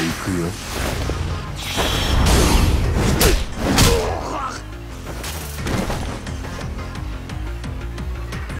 いくよ。